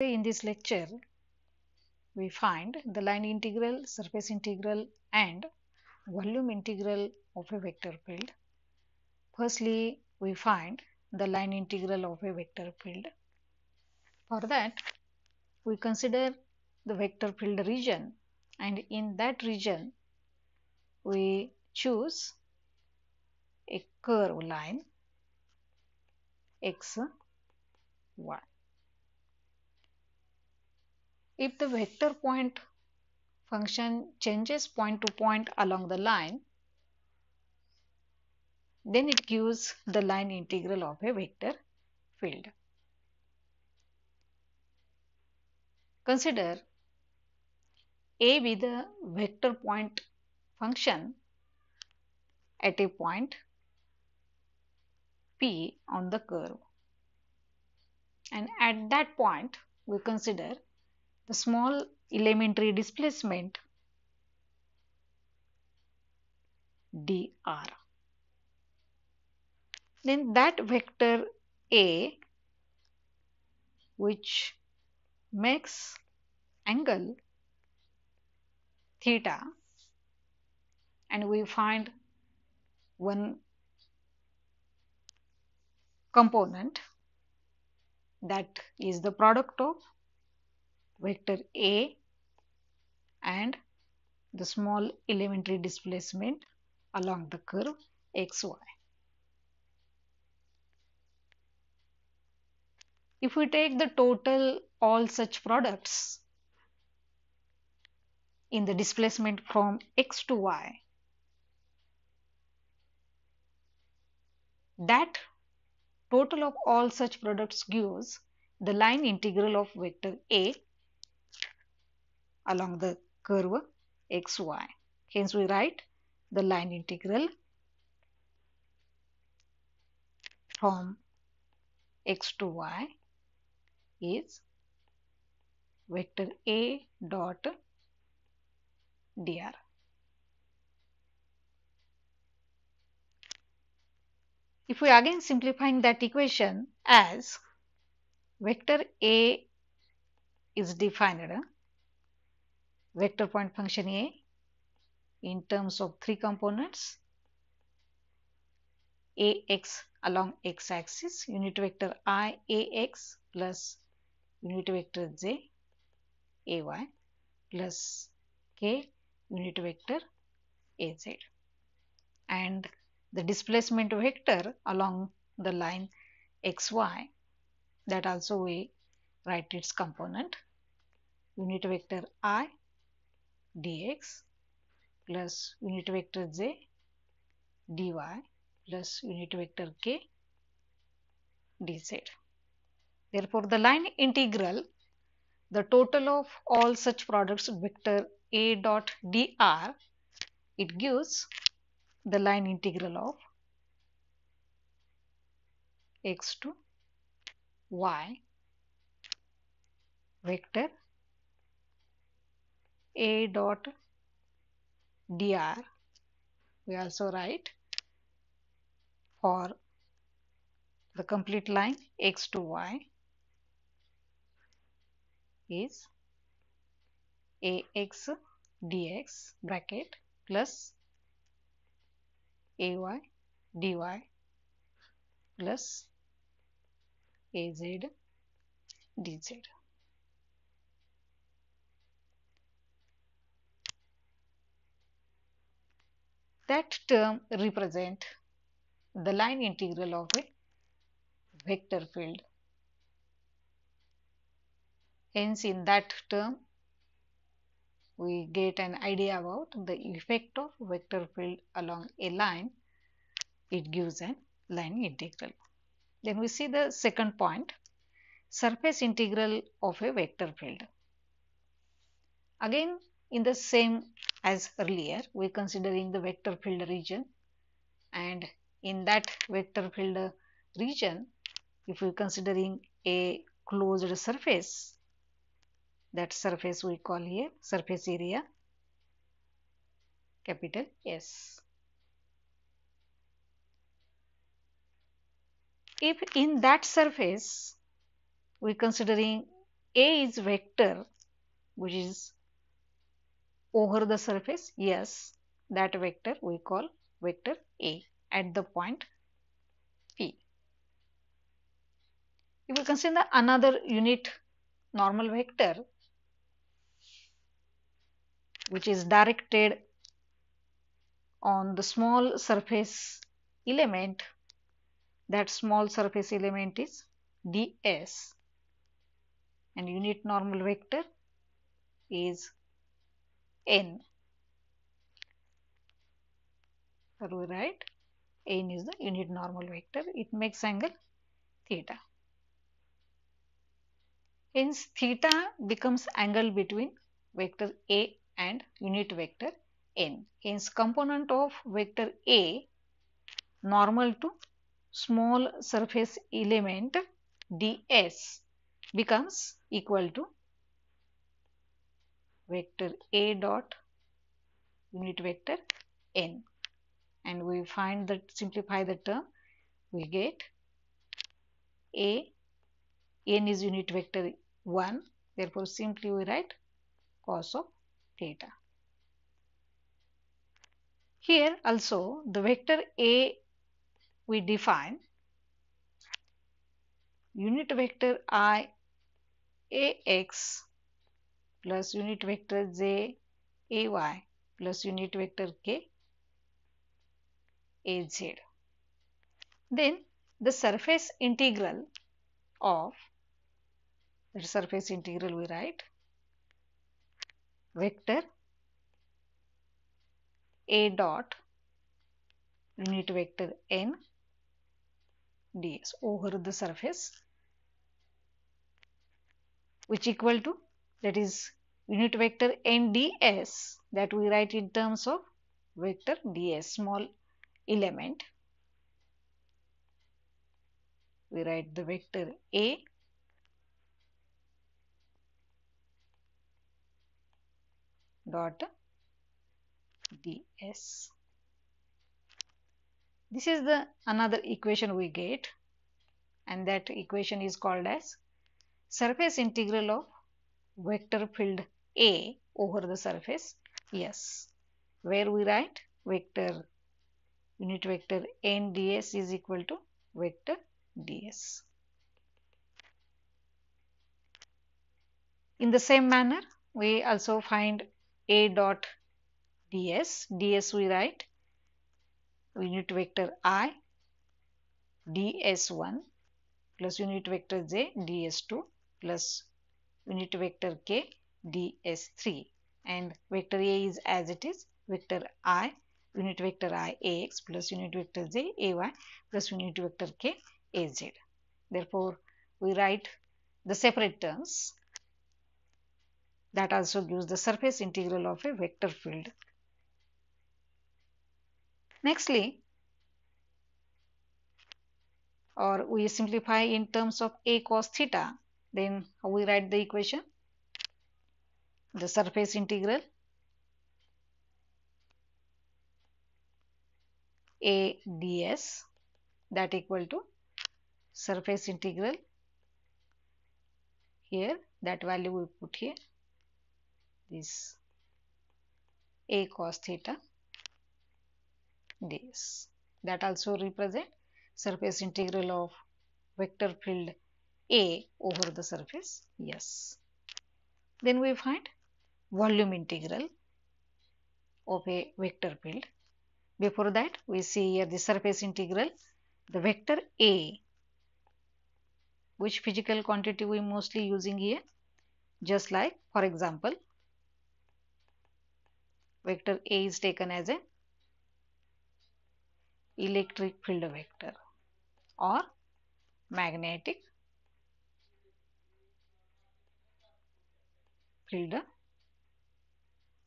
In this lecture, we find the line integral, surface integral and volume integral of a vector field. Firstly, we find the line integral of a vector field. For that, we consider the vector field region and in that region, we choose a curve line x, y. If the vector point function changes point to point along the line, then it gives the line integral of a vector field. Consider A be the vector point function at a point P on the curve and at that point we consider the small elementary displacement dr. Then that vector A which makes angle theta and we find one component that is the product of vector A and the small elementary displacement along the curve xy. If we take the total all such products in the displacement from x to y, that total of all such products gives the line integral of vector A along the curve xy. Hence, we write the line integral from x to y is vector A dot dr. If we again simplifying that equation as vector A is defined vector point function A in terms of three components. Ax along x axis unit vector i Ax plus unit vector j Ay plus k unit vector Az and the displacement vector along the line xy that also we write its component. Unit vector i dx plus unit vector j dy plus unit vector k dz. Therefore, the line integral the total of all such products vector a dot dr it gives the line integral of x to y vector a dot dr we also write for the complete line x to y is ax dx bracket plus ay dy plus az dz. That term represent the line integral of a vector field. Hence, in that term, we get an idea about the effect of vector field along a line. It gives a line integral. Then we see the second point, surface integral of a vector field. Again, in the same as earlier, we are considering the vector field region and in that vector field region, if we are considering a closed surface, that surface we call here surface area capital S. If in that surface we considering A is vector which is over the surface? Yes, that vector we call vector A at the point P. If we consider another unit normal vector which is directed on the small surface element that small surface element is ds and unit normal vector is n. So we write n is the unit normal vector. It makes angle theta. Hence theta becomes angle between vector A and unit vector n. Hence component of vector A normal to small surface element ds becomes equal to vector A dot unit vector n. And we find that simplify the term we get A n is unit vector 1 therefore simply we write cos of theta. Here also the vector A we define. Unit vector i ax plus unit vector j ay plus unit vector k az. Then the surface integral of the surface integral we write vector a dot unit vector n ds over the surface which equal to that is unit vector n ds that we write in terms of vector ds small element we write the vector a dot ds. This is the another equation we get and that equation is called as surface integral of vector field A over the surface S where we write vector unit vector n ds is equal to vector ds. In the same manner we also find a dot ds. ds we write unit vector i ds1 plus unit vector j ds2 plus unit vector k ds3 and vector a is as it is vector i unit vector i ax plus unit vector j ay plus unit vector k az. Therefore, we write the separate terms that also gives the surface integral of a vector field. Nextly, or we simplify in terms of a cos theta, then we write the equation? The surface integral a ds that equal to surface integral here that value we put here this a cos theta ds that also represent surface integral of vector field A over the surface yes. Then we find volume integral of a vector field. Before that we see here the surface integral the vector A which physical quantity we mostly using here just like for example vector A is taken as a electric field vector or magnetic field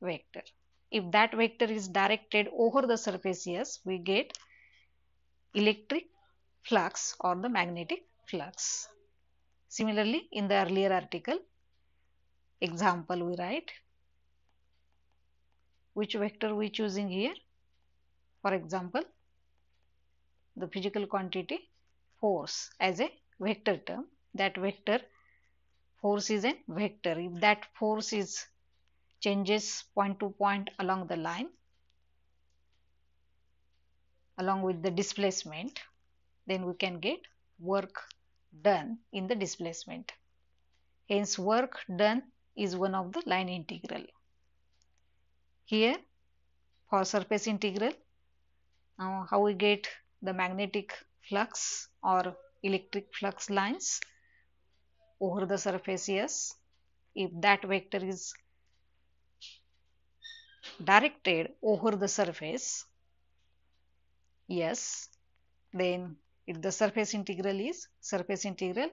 vector. If that vector is directed over the surface, yes, we get electric flux or the magnetic flux. Similarly, in the earlier article, example we write which vector we choosing here. For example, the physical quantity force as a vector term that vector force is a vector if that force is changes point to point along the line along with the displacement then we can get work done in the displacement. Hence work done is one of the line integral. Here for surface integral now how we get the magnetic flux or electric flux lines over the surface yes. If that vector is directed over the surface yes then if the surface integral is surface integral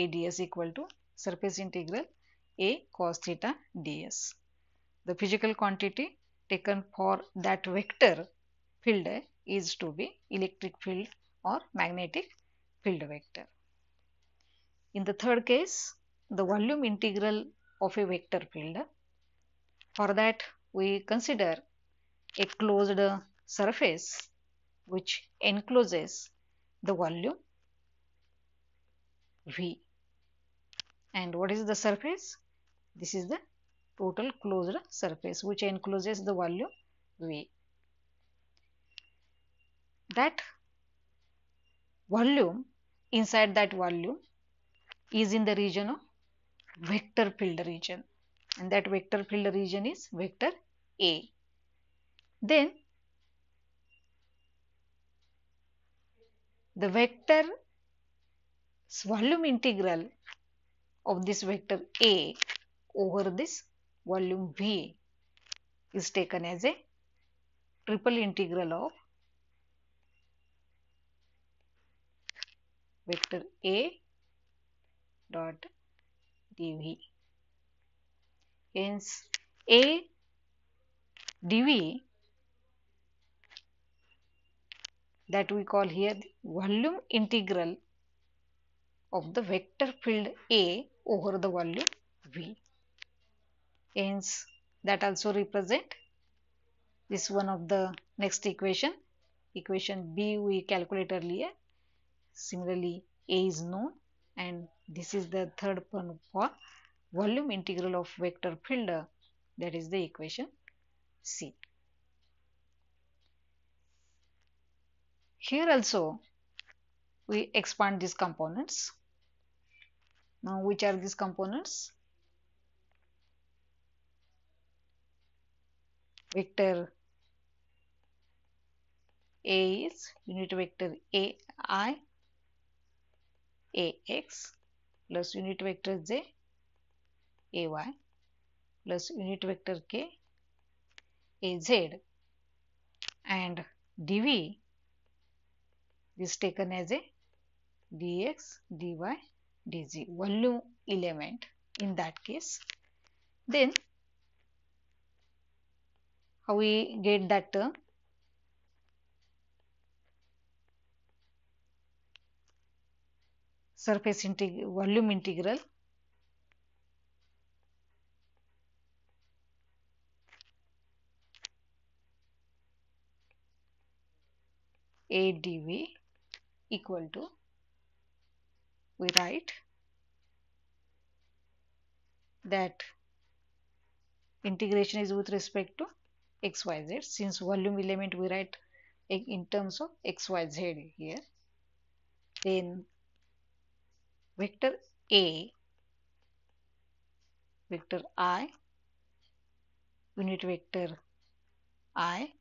a ds equal to surface integral a cos theta ds the physical quantity taken for that vector field is to be electric field or magnetic field vector. In the third case the volume integral of a vector field for that we consider a closed surface which encloses the volume V. And what is the surface? This is the total closed surface which encloses the volume V. That volume inside that volume is in the region of vector field region and that vector field region is vector A. Then the vector volume integral of this vector A over this volume V is taken as a triple integral of vector A dot dv. Hence, A dV that we call here the volume integral of the vector field A over the volume V. Hence, that also represent this one of the next equation. Equation B we calculate earlier. Similarly, A is known and this is the third one for volume integral of vector field that is the equation C. Here also we expand these components. Now which are these components? Vector A is unit vector A I A X plus unit vector J ay plus unit vector k az and dv is taken as a dx dy dz. Volume element in that case. Then how we get that term? Surface integral volume integral a dv equal to we write that integration is with respect to xyz since volume element we write in terms of xyz here then vector a vector i unit vector i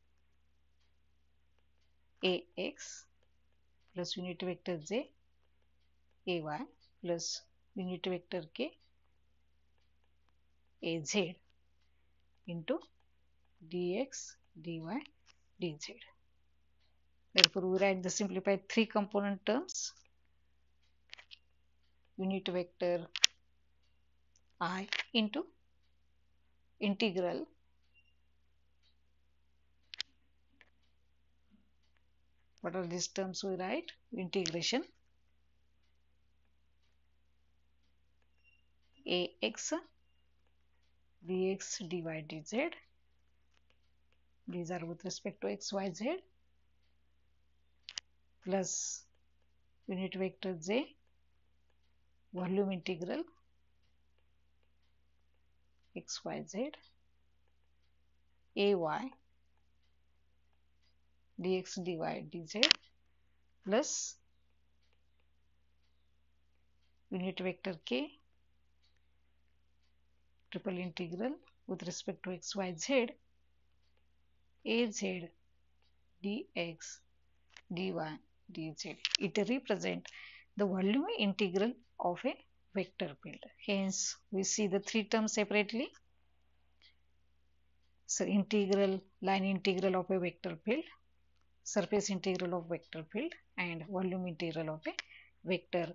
ax plus unit vector j ay plus unit vector k az into dx dy dz. Therefore, we write the simplified three component terms unit vector i into integral what are these terms we write? Integration. Ax dx dy dz these are with respect to x y z. Plus unit vector j volume integral. Xyz ay dx dy dz plus unit vector k triple integral with respect to xyz az dx dy dz. It represents the volume integral of a vector field. Hence, we see the three terms separately. So, integral, line integral of a vector field, surface integral of vector field and volume integral of a vector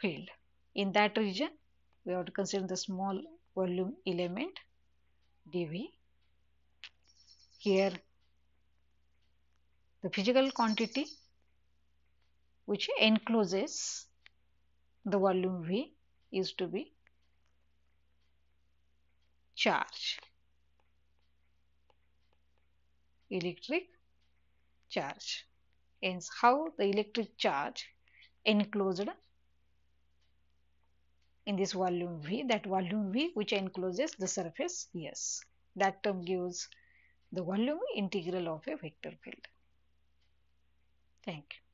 field. In that region, we have to consider the small volume element dv. Here, the physical quantity which encloses the volume V is to be charge, electric charge. Hence, how the electric charge enclosed in this volume V, that volume V which encloses the surface S. That term gives the volume integral of a vector field. Thank you.